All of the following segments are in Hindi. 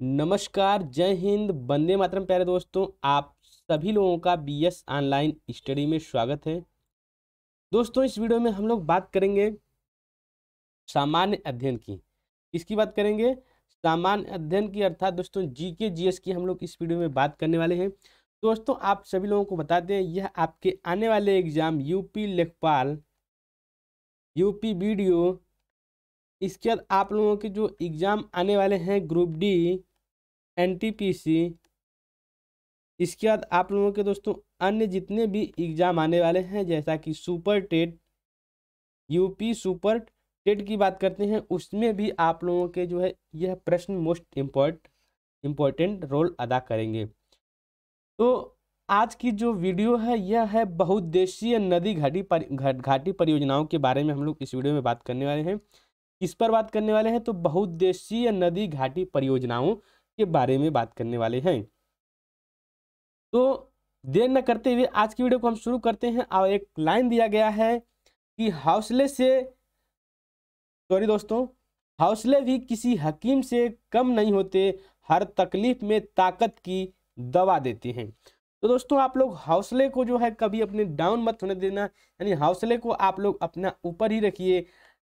नमस्कार, जय हिंद। वंदे मातरम प्यारे दोस्तों, आप सभी लोगों का बी एस ऑनलाइन स्टडी में स्वागत है। दोस्तों, इस वीडियो में हम लोग बात करेंगे सामान्य अध्ययन की। किसकी बात करेंगे? सामान्य अध्ययन की अर्थात दोस्तों जी के जी एस की हम लोग इस वीडियो में बात करने वाले हैं। दोस्तों, आप सभी लोगों को बता दें, यह आपके आने वाले exam UP Lekhpal UP video इसके बाद आप लोगों के जो एग्ज़ाम आने वाले हैं ग्रुप डी एनटीपीसी इसके बाद आप लोगों के दोस्तों अन्य जितने भी एग्ज़ाम आने वाले हैं, जैसा कि super TET, UP super TET की बात करते हैं, उसमें भी आप लोगों के जो है, यह प्रश्न मोस्ट इम्पोर्ट, इम्पोर्टेंट रोल अदा करेंगे। तो आज की जो वीडियो है, यह है बहुउद्देशीय नदी घाटी घाटी परियोजनाओं के बारे में हम लोग इस वीडियो में बात करने वाले हैं। किस पर बात करने वाले हैं तो बहुउद्देशीय नदी घाटी परियोजनाओं के बारे में बात करने वाले हैं। तो देर न करते हुए आज की वीडियो को हम शुरू करते हैं। और एक लाइन दिया गया है कि हौसले से, सॉरी दोस्तों, हौसले भी किसी हकीम से कम नहीं होते, हर तकलीफ़ में ताकत की दवा देते हैं। तो दोस्तों, आप लोग हौसले को जो है कभी अपने डाउन मत होने देना, यानी हौसले को आप लोग अपना ऊपर ही रखिए,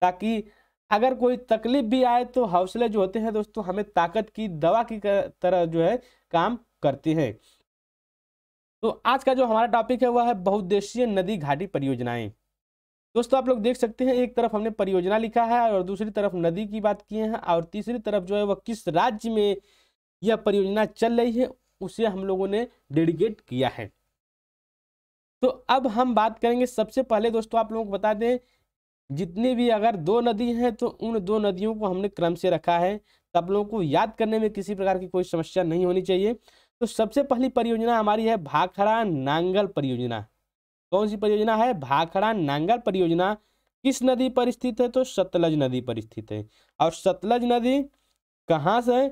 ताकि अगर कोई तकलीफ़ भी आए तो हौसले जो होते हैं दोस्तों, हमें ताकत की, दवा की तरह जो है काम करते हैं। तो आज का जो हमारा टॉपिक है, वह है बहुद्देशीय नदी घाटी परियोजनाएँ। दोस्तों, आप लोग देख सकते हैं, एक तरफ़ हमने परियोजना लिखा है और दूसरी तरफ़ नदी की बात किए हैं और तीसरी तरफ़ जो है वह किस राज्य में यह परियोजना चल रही है, उसे हम लोगों ने डेडिकेट किया है। तो अब हम बात करेंगे, सबसे पहले दोस्तों आप लोगों को बता दें जितनी भी अगर दो नदी हैं तो उन दो नदियों को हमने क्रम से रखा है। तब लोगों को याद करने में किसी प्रकार की कोई समस्या नहीं होनी चाहिए। तो सबसे पहली परियोजना हमारी है भाखड़ा नांगल परियोजना। कौन सी परियोजना है? भाखड़ा नांगल परियोजना। किस नदी पर स्थित है? तो सतलज नदी पर स्थित है। और सतलज नदी कहाँ से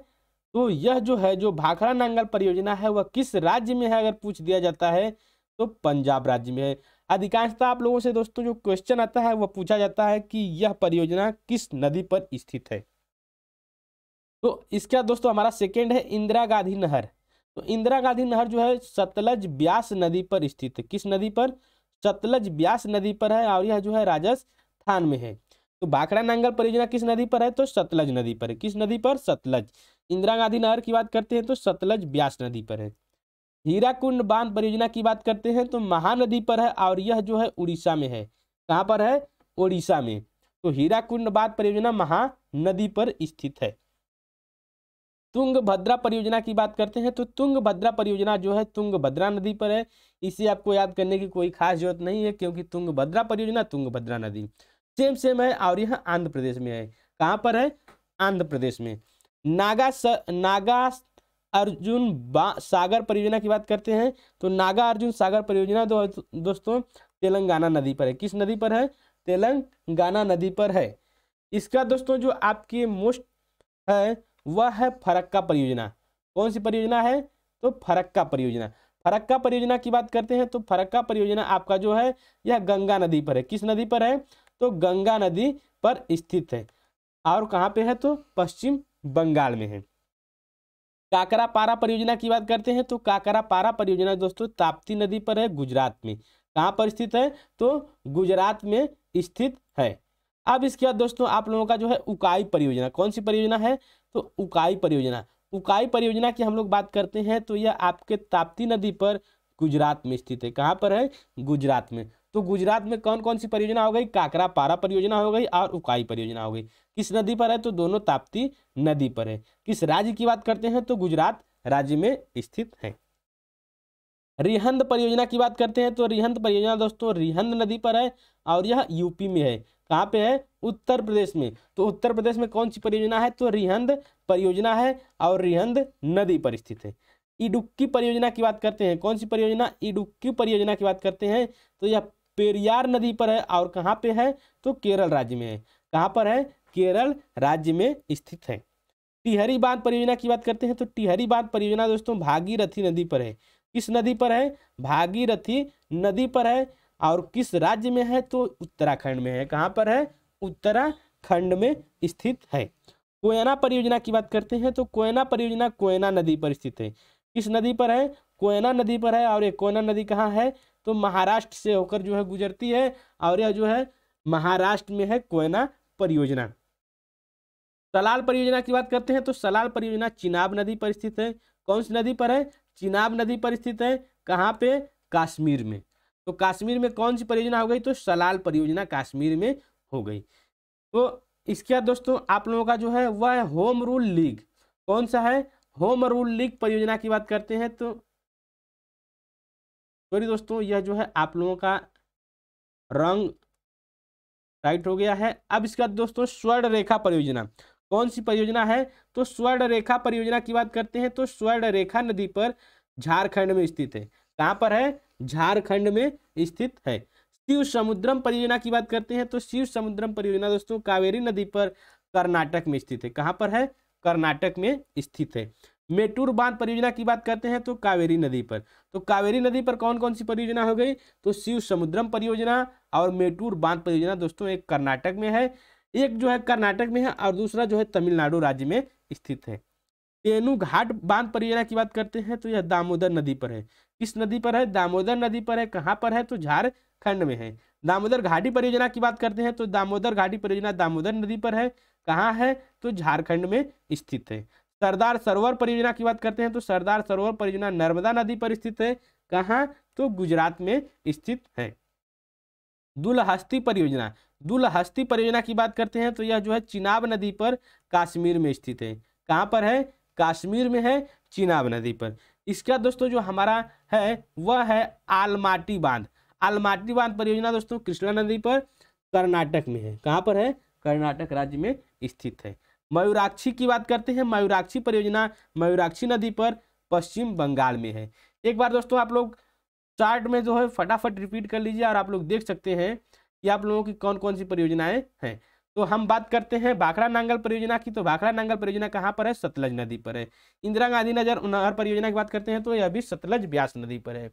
तो यह जो है, जो भाखड़ा नांगल परियोजना है, वह किस राज्य में है? अगर पूछ दिया जाता है तो पंजाब राज्य में है। अधिकांशतः आप लोगों से दोस्तों जो क्वेश्चन आता है वह पूछा जाता है कि यह परियोजना किस नदी पर स्थित है। तो इसका दोस्तों हमारा सेकेंड है इंदिरा गांधी नहर। तो इंदिरा गांधी नहर जो है, सतलज ब्यास नदी पर स्थित। है किस नदी पर? सतलज ब्यास नदी पर है और यह जो है राजस्थान में है। तो बाखड़ा नांगल परियोजना किस नदी पर है? तो सतलज नदी पर है। किस नदी पर? सतलज। इंदिरा गांधी नहर की बात करते हैं तो सतलज ब्यास नदी पर है। हीराकुंड बाँध परियोजना की बात करते हैं तो महानदी पर है और यह जो है उड़ीसा में है। कहाँ पर है? उड़ीसा में। तो हीराकुंड बाँध परियोजना महानदी पर स्थित है। तुंगभद्रा परियोजना की बात करते हैं तो तुंगभद्रा परियोजना जो है तुंगभद्रा नदी पर है। इसे आपको याद करने की कोई खास ज़रूरत नहीं है क्योंकि तुंगभद्रा परियोजना तुंगभद्रा नदी। सेम सेम है और यह आंध्र प्रदेश में है। कहाँ पर है? आंध्र प्रदेश में। नागा स, नागा अर्जुन सागर परियोजना की बात करते हैं तो नागा अर्जुन सागर परियोजना दो, दोस्तों तेलंगाना नदी पर है। किस नदी पर है? तेलंगाना नदी पर है। इसका दोस्तों जो आपकी मोस्ट है वह है फरक्का परियोजना। कौन सी परियोजना है? तो फरक्का परियोजना। फरक्का परियोजना की बात करते हैं तो फरक्का परियोजना आपका जो है यह गंगा नदी पर है। किस नदी पर है? तो गंगा नदी पर स्थित है। और कहाँ पे है? तो पश्चिम बंगाल में है। काकरा पारा परियोजना की बात करते हैं तो काकरा पारा परियोजना दोस्तों ताप्ती नदी पर है, गुजरात में। कहाँ पर स्थित है? तो गुजरात में स्थित है। अब इसके बाद दोस्तों आप लोगों का जो है उकाई परियोजना, कौन सी परियोजना है? तो उकाई परियोजना। उकाई परियोजना की हम लोग बात करते हैं तो यह आपके ताप्ती नदी पर गुजरात में स्थित है। कहाँ पर है? गुजरात में। तो गुजरात में कौन कौन सी परियोजना हो गई? काकरा पारा परियोजना हो गई और उकाई परियोजना हो गई। किस नदी पर है? तो दोनों ताप्ती नदी पर है। किस राज्य की बात करते हैं? तो गुजरात राज्य में स्थित है। रिहंद परियोजना की बात करते हैं तो रिहंद परियोजना दोस्तों, रिहंद नदी पर है और यह यूपी में है। कहाँ पे है? उत्तर प्रदेश में। तो उत्तर प्रदेश में कौन सी परियोजना है? तो रिहंद परियोजना है और रिहंद नदी पर स्थित है। इडुक्की परियोजना की बात करते हैं। कौन सी परियोजना? इडुक्की परियोजना की बात करते हैं। तो यह पेरियार नदी पर है और कहाँ पे है? तो केरल राज्य में है। कहाँ पर है? केरल राज्य में स्थित है। टिहरी बाँध परियोजना की बात करते हैं तो टिहरी बाँध परियोजना दोस्तों भागीरथी नदी पर है। किस नदी पर है? भागीरथी नदी पर है और किस राज्य में है? तो उत्तराखंड में है। कहाँ पर है? उत्तराखंड में स्थित है। कोयना परियोजना की बात करते हैं तो कोयना परियोजना कोयना नदी पर स्थित है। किस नदी पर है? कोयना नदी पर है और ये कोयना नदी कहाँ है? तो महाराष्ट्र से होकर जो है गुजरती है और यह जो है महाराष्ट्र में है कोयना परियोजना। सलाल परियोजना की बात करते हैं तो सलाल परियोजना चिनाब नदी पर स्थित है। कौन सी नदी पर है? चिनाब नदी पर स्थित है। कहाँ पे? कश्मीर में। तो कश्मीर में कौन सी परियोजना हो गई? तो सलाल परियोजना कश्मीर में हो गई। तो इसके बाद दोस्तों आप लोगों का जो है वह है होम रूल लीग। कौन सा है? होम रूल लीग परियोजना की बात करते हैं तो सॉरी दोस्तों, यह जो है आप लोगों का रंग राइट हो गया है। अब इसके बाद दोस्तों, स्वर्ण रेखा परियोजना। कौन सी परियोजना है? तो स्वर्ण रेखा परियोजना की बात करते हैं तो स्वर्ण रेखा नदी पर झारखंड में स्थित है। कहाँ पर है? झारखंड में स्थित है। शिव समुद्रम परियोजना की बात करते हैं तो शिव समुद्रम परियोजना दोस्तों, कावेरी नदी पर कर्नाटक में स्थित है। कहाँ पर है? कर्नाटक में स्थित है। मेटूर बाँध परियोजना की बात करते हैं तो कावेरी नदी पर। तो कावेरी नदी पर कौन कौन सी परियोजना हो गई? तो शिव समुद्रम परियोजना और मेटूर बाँध परियोजना दोस्तों, एक कर्नाटक में है। एक जो है कर्नाटक में है और दूसरा जो है तमिलनाडु राज्य में स्थित है। तेनू घाट बाँध परियोजना की बात करते हैं तो यह दामोदर नदी पर है। किस नदी पर है? दामोदर नदी पर है। कहाँ पर है? तो झारखंड में है। दामोदर घाटी परियोजना की बात करते हैं तो दामोदर घाटी परियोजना दामोदर नदी पर है। कहाँ है? तो झारखंड में स्थित है। सरदार सरोवर परियोजना की बात करते हैं तो सरदार सरोवर परियोजना नर्मदा नदी पर स्थित है। कहाँ? तो गुजरात में स्थित है। दुलहस्ती परियोजना। दुलहस्ती परियोजना की बात करते हैं तो यह जो है चिनाब नदी पर कश्मीर में स्थित है। कहाँ पर है? कश्मीर में है चिनाब नदी पर। इसका दोस्तों जो हमारा है, वह है आलमाटी बाँध। आलमाटी बाँध परियोजना दोस्तों कृष्णा नदी पर कर्नाटक में है। कहाँ पर है? कर्नाटक राज्य में स्थित है। मयूराक्षी की बात करते हैं। मयूराक्षी परियोजना मयूराक्षी नदी पर पश्चिम बंगाल में है। एक बार दोस्तों आप लोग चार्ट में जो है फटाफट रिपीट कर लीजिए और आप लोग देख सकते हैं कि आप लोगों की कौन कौन सी परियोजनाएँ हैं। तो हम बात करते हैं भाखड़ा नांगल परियोजना की। तो भाखड़ा नांगल परियोजना कहाँ पर है? सतलज नदी पर है। इंदिरा गांधी नज़र नहर परियोजना की बात करते हैं तो यह भी सतलज ब्यास नदी पर है।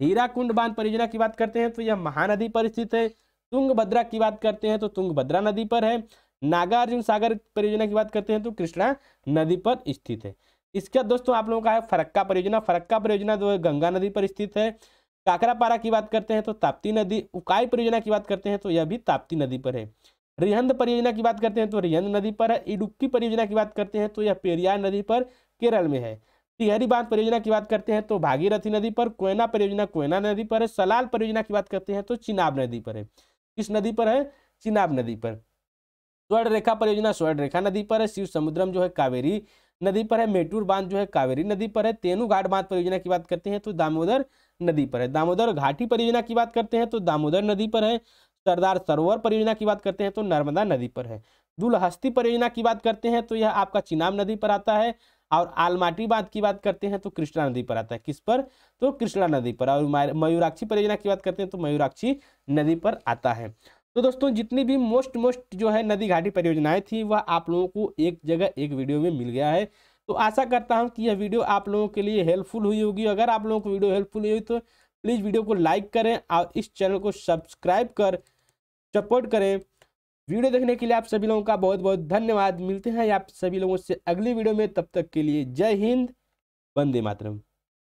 हीरा कुंड बाँध परियोजना की बात करते हैं तो यह महानदी पर स्थित है। तुंगभद्रा की बात करते हैं तो तुंगभद्रा नदी पर है। नागार्जुन सागर परियोजना की बात करते हैं तो कृष्णा नदी पर स्थित है। इसके दोस्तों आप लोगों का है फरक्का परियोजना। फरक्का परियोजना जो गंगा नदी पर स्थित है। काकरापारा की बात करते हैं तो ताप्ती नदी। उकाई परियोजना की बात करते हैं तो यह भी ताप्ती नदी पर है। रिहंद परियोजना की बात करते हैं तो रिहंद नदी पर है। इडुक्की परियोजना की बात करते हैं तो यह पेरियार नदी पर केरल में है। टिहरी बाँध परियोजना की बात करते हैं तो भागीरथी नदी पर। कोयना परियोजना कोयना नदी पर है। सलाल परियोजना की बात करते हैं तो चिनाब नदी पर है। किस नदी पर है? चिनाब नदी पर। स्वर्ण रेखा परियोजना स्वर्ण रेखा नदी पर है शिव समुद्रम जो है कावेरी नदी पर है मेटूर बाँध जो है कावेरी नदी पर है तेनू घाट बाँध परियोजना की बात करते हैं तो दामोदर नदी पर है दामोदर घाटी परियोजना की बात करते हैं तो दामोदर नदी पर है सरदार सरोवर परियोजना की बात करते हैं तो नर्मदा नदी पर है दुलहस्ती परियोजना की बात करते हैं तो यह आपका चिनाब नदी पर आता है और आलमाटी बाँध की बात करते हैं तो कृष्णा नदी पर आता है किस पर तो कृष्णा नदी पर और मयूराक्षी परियोजना की बात करते हैं तो मयूराक्षी नदी पर आता है तो दोस्तों, जितनी भी मोस्ट मोस्ट जो है नदी घाटी परियोजनाएँ थी, वह आप लोगों को एक जगह, एक वीडियो में मिल गया है। तो आशा करता हूँ कि यह वीडियो आप लोगों के लिए हेल्पफुल हुई होगी। अगर आप लोगों को वीडियो हेल्पफुल हुई तो प्लीज़ वीडियो को लाइक करें और इस चैनल को सब्सक्राइब कर, सपोर्ट करें। वीडियो देखने के लिए आप सभी लोगों का बहुत बहुत धन्यवाद। मिलते हैं आप सभी लोगों से अगली वीडियो में। तब तक के लिए जय हिंद, वंदे मातरम।